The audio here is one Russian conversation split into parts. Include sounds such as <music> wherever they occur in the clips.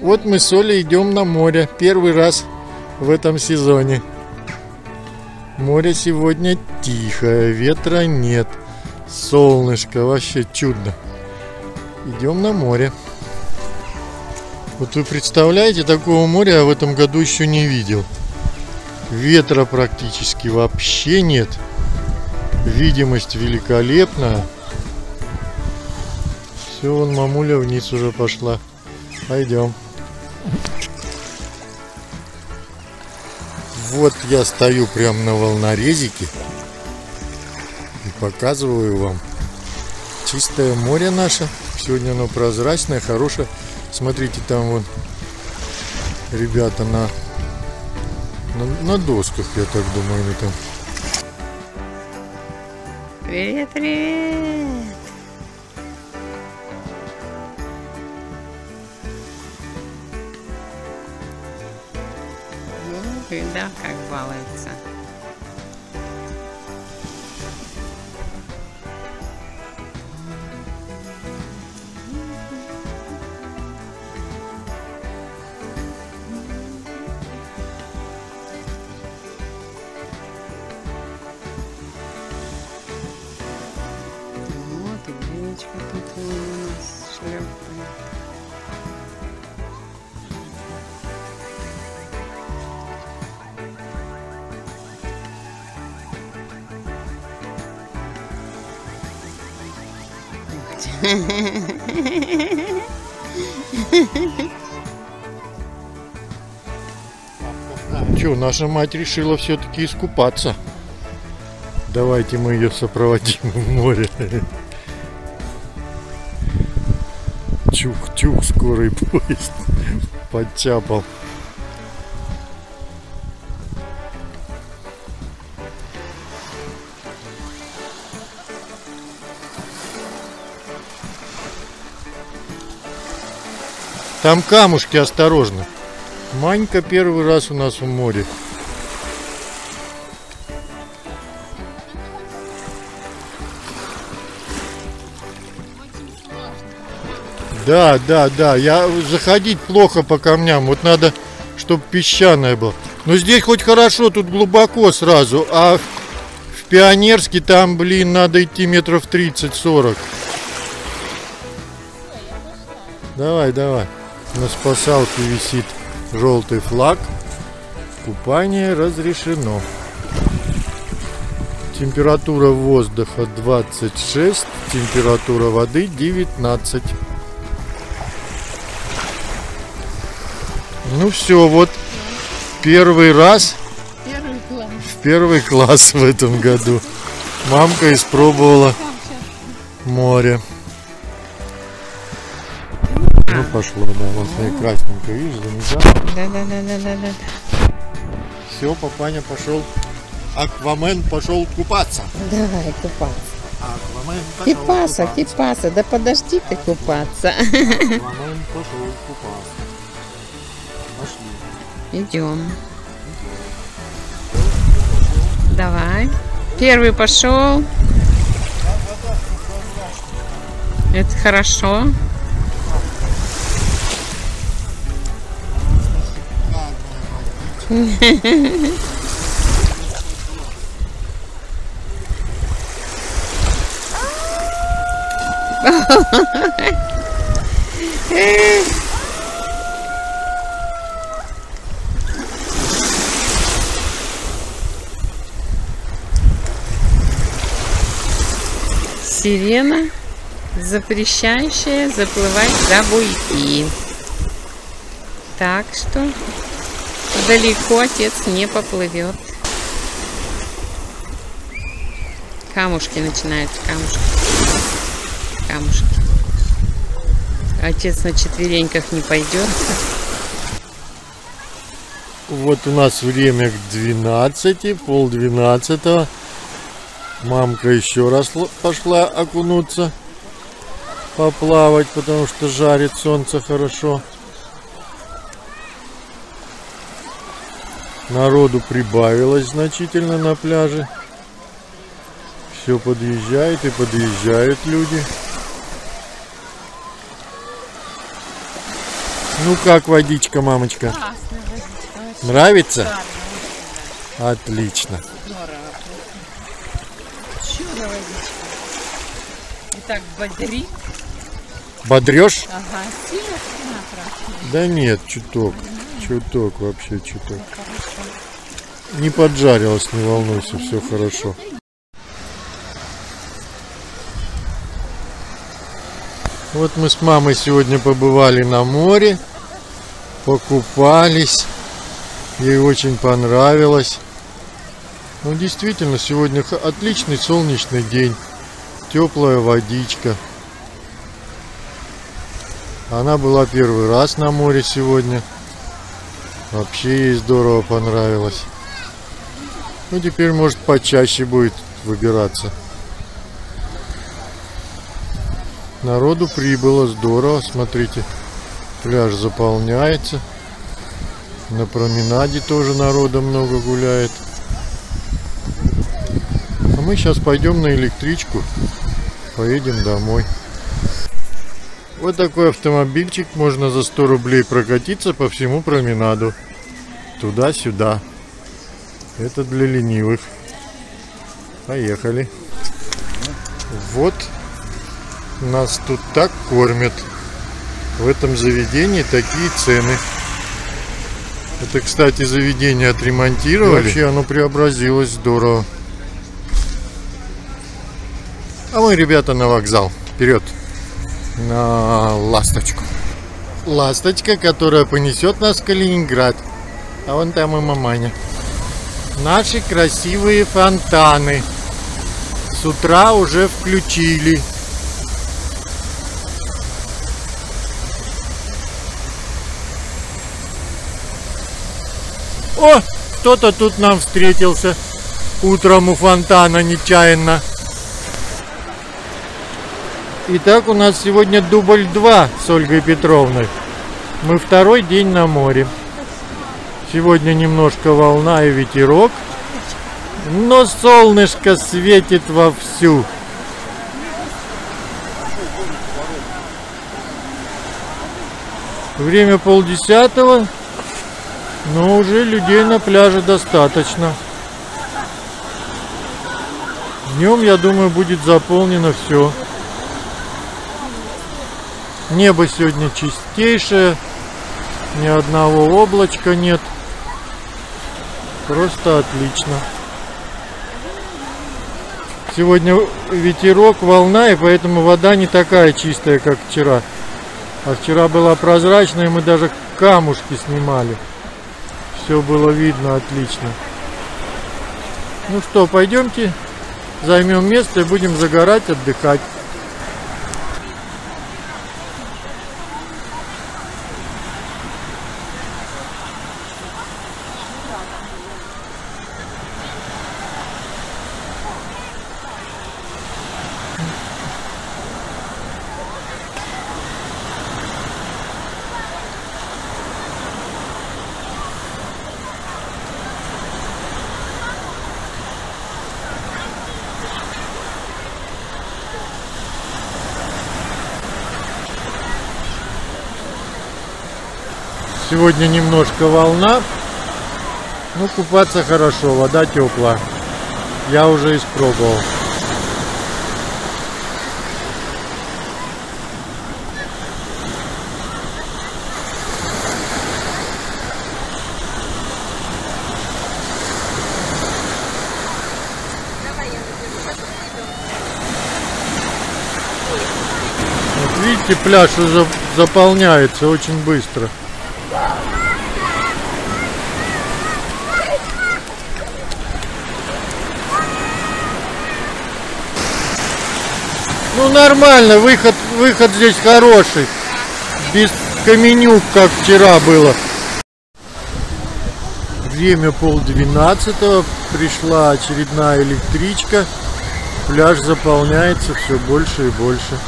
Вот мы с Олей идем на море. Первый раз в этом сезоне. Море сегодня тихое, ветра нет. Солнышко, вообще чудно. Идем на море. Вот вы представляете, такого моря я в этом году еще не видел. Ветра практически вообще нет. Видимость великолепная. Все, вон мамуля вниз уже пошла. Пойдем. Вот я стою прям на волнорезике и показываю вам чистое море наше. Сегодня оно прозрачное, хорошее. Смотрите, там вон ребята на, на, на досках, я так думаю, они там. Привет, привет! Ну, и да, как балуется. Че, наша мать решила все-таки искупаться. Давайте мы ее сопроводим в море. Чух-чух, скорый поезд подчапал. Там камушки, осторожно. Манька первый раз у нас в море. Да, да, да. Я заходить плохо по камням. Вот надо, чтобы песчаная была. Но здесь хоть хорошо, тут глубоко сразу. А в Пионерске там, блин, надо идти метров 30-40. Давай, давай. На спасалке висит желтый флаг. Купание разрешено. Температура воздуха 26, температура воды 19. Ну все, вот первый раз Первый класс. в первый класс в этом году. Мамка испробовала море. Ну пошло, да, вот смотри, красненько, видишь, замечал. Да-да-да-да-да. Все, папаня пошел. Аквамен пошел купаться. Давай купаться. Аквамен пошел Кипаса, купаться. кипаса, да подожди ты купаться. Аквамен пошел купаться. Пошли. Идем. Давай. Первый пошел. Это хорошо. Сирена, запрещающая заплывать за буйки. Так что далеко отец не поплывет. Камушки начинаются, камушки. Камушки. Отец на четвереньках не пойдет. Вот у нас время к 12, пол 12. Мамка еще раз пошла окунуться, поплавать, потому что жарит солнце хорошо. Народу прибавилось значительно на пляже. Все подъезжает и подъезжают люди. Ну как водичка, мамочка? Водичка. Нравится? шикарно, Отлично. Чудо водичка. И так бодрит. Бодрешь? Ага, сильно. Да нет, чуток. Чуток, вообще чуток. Не поджарилась, не волнуйся, все хорошо. Вот мы с мамой сегодня побывали на море, покупались. Ей очень понравилось. Ну, действительно, сегодня отличный солнечный день. Теплая водичка. Она была первый раз на море сегодня. Вообще ей здорово понравилось. Ну, теперь, может, почаще будет выбираться. Народу прибыло здорово, смотрите. Пляж заполняется. На променаде тоже народа много гуляет. А мы сейчас пойдем на электричку. Поедем домой. Вот такой автомобильчик. Можно за 100 рублей прокатиться по всему променаду. Туда-сюда. Это для ленивых. Поехали. Вот нас тут так кормят. В этом заведении такие цены. Это, кстати, заведение отремонтировали. Вообще оно преобразилось здорово. А мы, ребята, на вокзал. Вперед. На ласточку. Ласточка, которая понесет нас в Калининград. А вон там и маманя. Наши красивые фонтаны. С утра уже включили. О, кто-то тут нам встретился утром у фонтана нечаянно. Итак, у нас сегодня дубль 2 с Ольгой Петровной. Мы второй день на море. Сегодня немножко волна и ветерок. Но солнышко светит вовсю. Время полдесятого. Но уже людей на пляже достаточно. Днем, я думаю, будет заполнено все. Небо сегодня чистейшее. Ни одного облачка нет. Просто отлично. Сегодня ветерок, волна, и поэтому вода не такая чистая, как вчера. А вчера была прозрачная, мы даже камушки снимали. Все было видно отлично. Ну что, пойдемте займем место и будем загорать, отдыхать. Сегодня немножко волна. Ну, купаться хорошо, вода теплая. Я уже испробовал. Видите, пляж уже заполняется очень быстро. Ну нормально, выход, выход здесь хороший. Без каменюк, как вчера было. Время полдвенадцатого. Пришла очередная электричка. Пляж заполняется все больше и больше.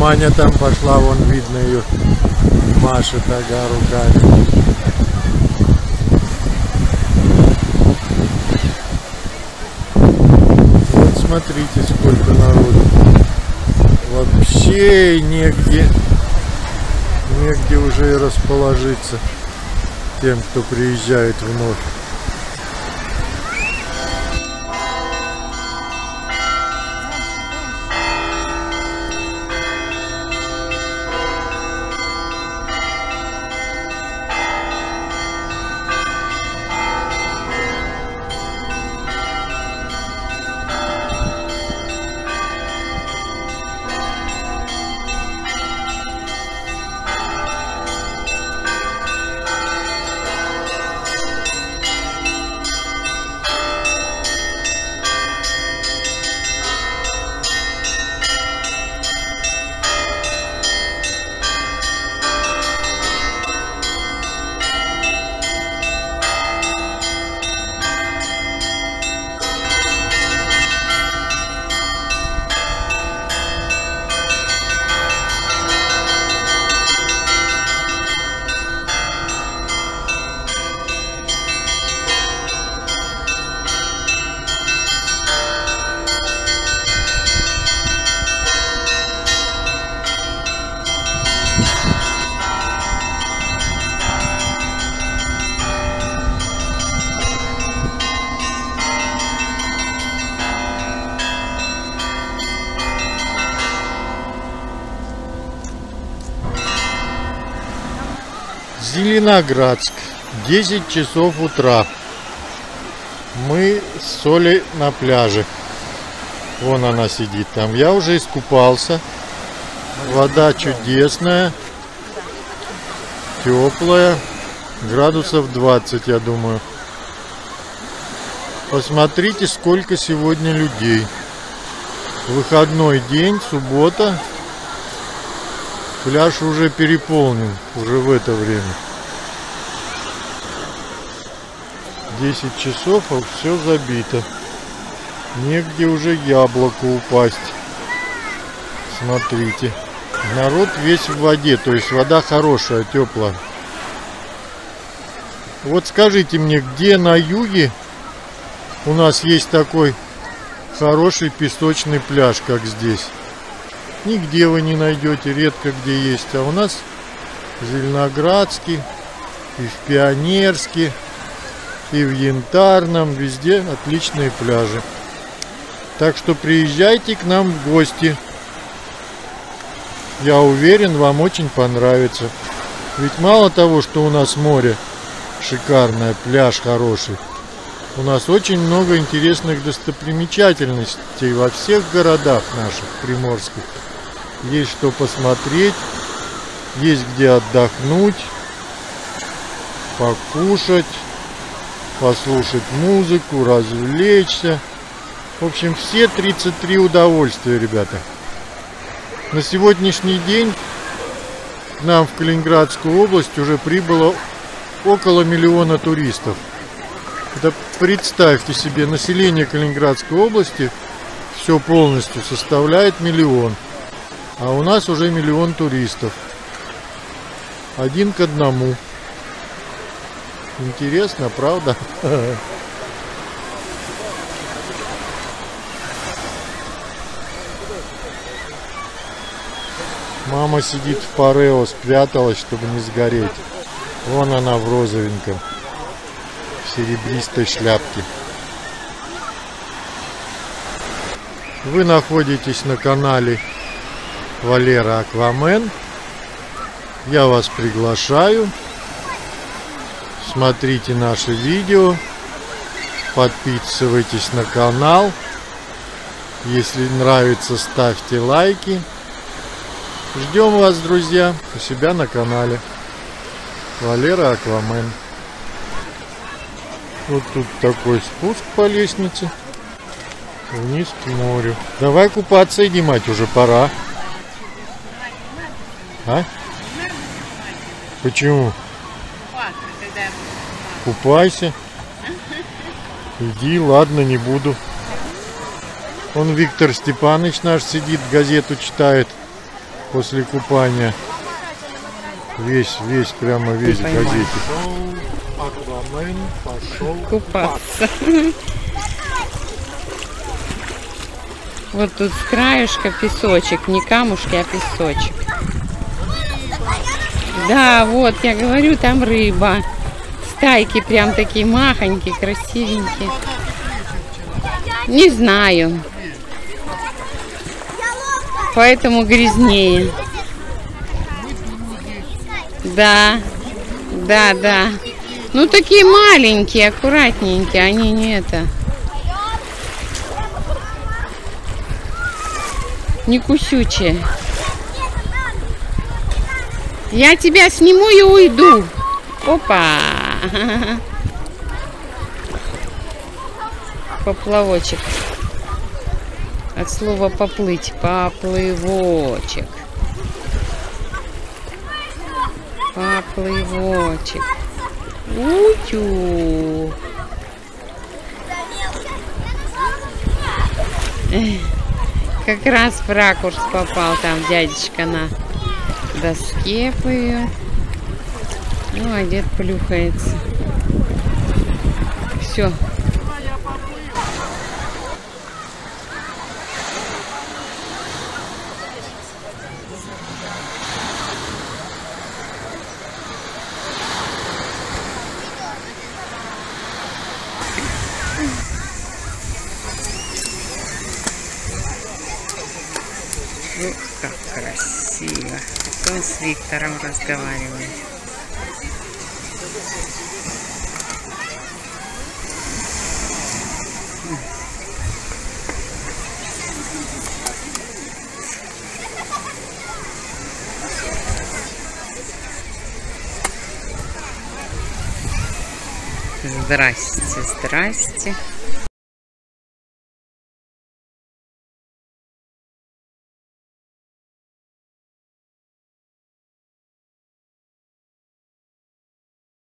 Маня там пошла, вон видно ее. Машет ага руками. Смотрите, сколько народу. Вообще негде, негде уже расположиться тем, кто приезжает вновь. Зеленоградск. 10 часов утра. Мы с Солей на пляже. Вон она сидит там. Я уже искупался. Вода чудесная. Теплая. Градусов 20, я думаю. Посмотрите, сколько сегодня людей. Выходной день, суббота. Пляж уже переполнен, уже в это время. 10 часов, а все забито. Негде уже яблоко упасть. Смотрите. Народ весь в воде, то есть вода хорошая, теплая. Вот скажите мне, где на юге у нас есть такой хороший песочный пляж, как здесь? Нигде вы не найдете, редко где есть. А у нас в Зеленоградске, и в Пионерске, и в Янтарном, везде отличные пляжи. Так что приезжайте к нам в гости. Я уверен, вам очень понравится. Ведь мало того, что у нас море шикарное, пляж хороший, у нас очень много интересных достопримечательностей во всех городах наших приморских есть что посмотреть, есть где отдохнуть, покушать, послушать музыку, развлечься. В общем, все 33 удовольствия, ребята. На сегодняшний день к нам в Калининградскую область уже прибыло около миллиона туристов. Это представьте себе, население Калининградской области все полностью составляет миллион. А у нас уже миллион туристов. Один к одному. Интересно, правда? Мама сидит в парео, спряталась, чтобы не сгореть. Вон она в розовеньком, в серебристой шляпке. Вы находитесь на канале Валера Аквамен. Я вас приглашаю. Смотрите наши видео. Подписывайтесь на канал. Если нравится, ставьте лайки. Ждем вас, друзья, у себя на канале. Валера Аквамен. Вот тут такой спуск по лестнице. Вниз к морю. Давай купаться, иди, мать, уже пора. А? Почему? Купайся. Иди, ладно, не буду. Он Виктор Степанович наш сидит, газету читает. после купания. Весь, весь, прямо весь в газете. Аквамен пошел Купаться. Вот тут с краешка песочек, не камушки, а песочек. Да, вот, я говорю, там рыба. Стайки прям такие махонькие, красивенькие. Не знаю. Поэтому грязнее. Да, да, да. Ну, такие маленькие, аккуратненькие, они не это. Не кусючие. Я тебя сниму и уйду. Опа. <laughs> Поплавочек. От слова поплыть. Поплывочек. Поплывочек. Утю. <laughs> Как раз в ракурс попал там дядечка на доске плывет. Ну, а дед плюхается. Все. Ну, как красиво. Он с Виктором разговаривает. Здрасте, здрасте.